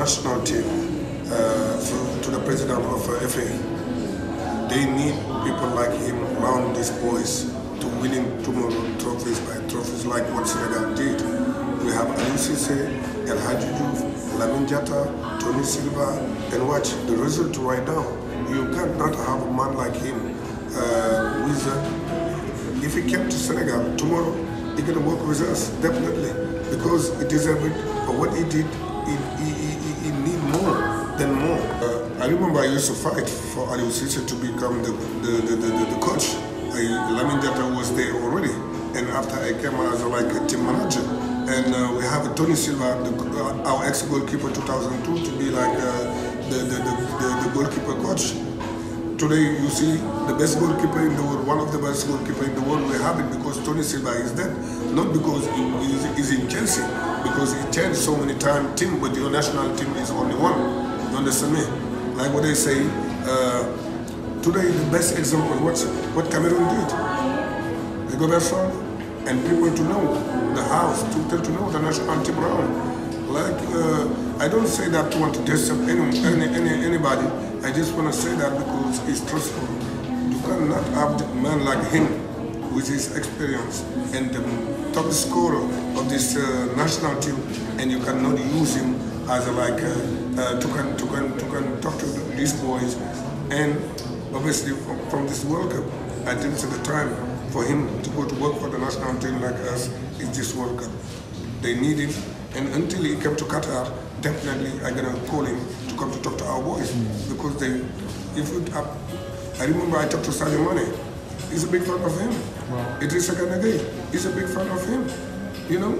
national team uh, to the president of uh, FA. They need people like him around these boys to win tomorrow trophies by trophies like what Senegal did. We have Aliou El Hadjidou, Lamine Diatta, Tony Silva, and watch the result right now. You cannot have a man like him uh, with, uh, if he came to Senegal tomorrow, he can work with us definitely because he deserved it for what he did he, need more than more. Uh, I remember I used to fight for Aliou Cisse to become the, the, the, the, the coach. I, Lamine Diatta was there already, and after I came as like a team manager, and uh, we have Tony Silva, the, uh, our ex-goalkeeper 2002, to be like uh, the, the, the, the, goalkeeper coach. Today you see the best goalkeeper in the world, one of the best goalkeeper in the world, we have it because Tony Silva is there, not because he is in Chelsea, because he changed so many times team, but your national team is only one. You understand me? Like what they say, uh, today the best example, what, what Cameroon did. They go there from, and people to know the house, to tell to know the national team around. Like, uh, I don't say that to want to disturb any, any, any, anybody. I just want to say that because it's trustful. You cannot have a man like him with his experience and the top scorer of this uh, national team and you cannot use him as a, like uh, uh, to, can, to, can, to can talk to these boys and obviously from, from this World Cup I think it's the time for him to go to work for the national team like us is this World Cup. They need him, and until he came to Qatar, definitely I'm gonna call him to come to talk to our boys mm. because they, if it, uh, I remember I talked to Sadio Mane. He's a big fan of him. Wow. Gueye, he's a big fan of him. You know,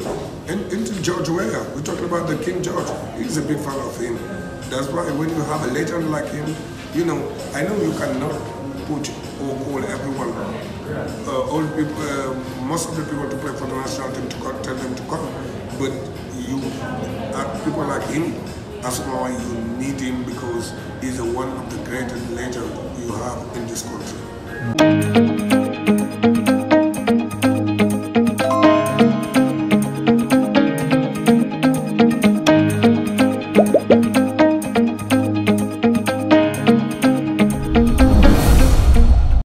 and until George Weah, we're talking about the King George. He's a big fan of him. That's why when you have a legend like him, you know, I know you cannot put or call everyone, uh, all people, uh, most of the people to play for the national team to come, tell them to come. But people like him, that's why you need him because he's one of the greatest legends you have in this country.